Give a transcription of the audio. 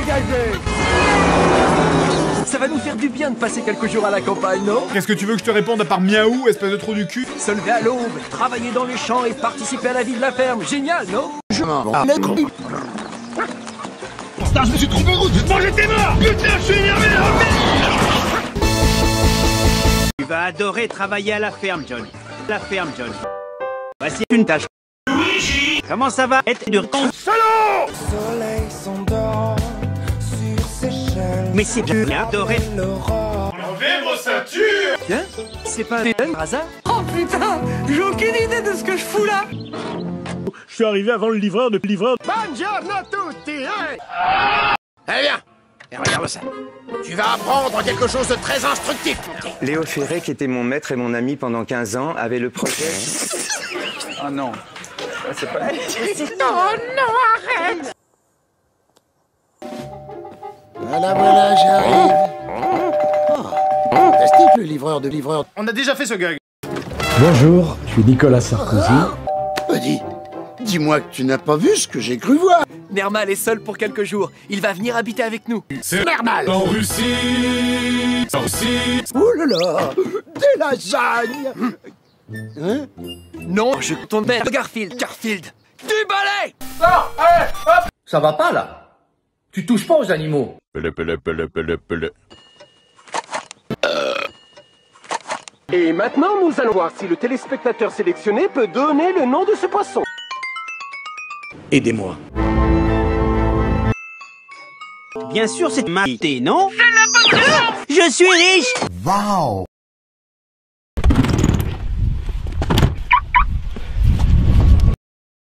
dégagez Ça va nous faire du bien de passer quelques jours à la campagne, non Qu'est-ce que tu veux que je te réponde à part miaou, espèce de trou du cul? Se lever à l'aube, travailler dans les champs et participer à la vie de la ferme. Génial, non Je m'en Putain, je me suis trompé de route Non, j'étais mort Putain, je suis énervé Tu vas adorer travailler à la ferme, John. La ferme, John. Voici une tâche. Comment ça va? Être de Salaud! Soleil Mais c'est bien adoré. L'aurore. Enlevez vos ceintures Tiens, c'est pas un par hasard Oh putain J'ai aucune idée de ce que je fous là Je suis arrivé avant le livreur de livreur. Buongiorno tutti, hein Eh bien, et regarde ça. Tu vas apprendre quelque chose de très instructif. Léo Ferré, qui était mon maître et mon ami pendant 15 ans, avait le projet. Ah non. C'est pas... Voilà, voilà, j'arrive. Fantastique, le livreur de livreur. On a déjà fait ce gag. Bonjour, je suis Nicolas Sarkozy. Dis, dis-moi que tu n'as pas vu ce que j'ai cru voir. Nermal est seul pour quelques jours. Il va venir habiter avec nous. C'est Normal. En Russie En Russie Oh là là, des lasagnes. Hein? Non, je bête. Garfield, Garfield. Du balai Ça va pas là? Tu touches pas aux animaux Pele, pele, pele, pele, pele. Et maintenant, nous allons voir si le téléspectateur sélectionné peut donner le nom de ce poisson. Aidez-moi. Bien sûr, c'est ma idée, non? C'est la bonne Je suis riche